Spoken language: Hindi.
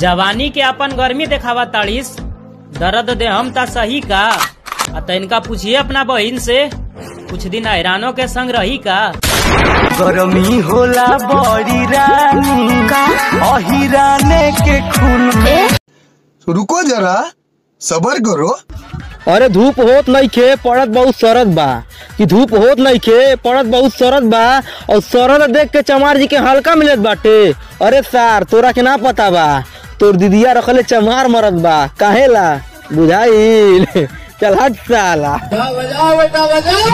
जवानी के अपन गर्मी देखावा ताड़ीस। दर्द दे हम ता सही का। आ तनिका पूछिए अपना बहिन से। कुछ दिन हैरानों के संग रही का। गरमी होला बड़ी रानी अहिराने के खून में रुको जरा सबर करो। अरे धूप होत नहीं खे पड़त बहुत सरद बा। कि धूप होत नहीं खे पड़त बहुत सरद बा। और सरद देख के चमार जी के हल्का मिलत बाटे। अरे सार तोरा के ना पता बा। तोर दीदिया रखले चमार मरत बा। काहेला? बुझाई चल हट साला। बजाओ बेटा बजाओ।